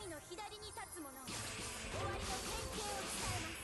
神の左に立つ者終わりの典型を伝えます。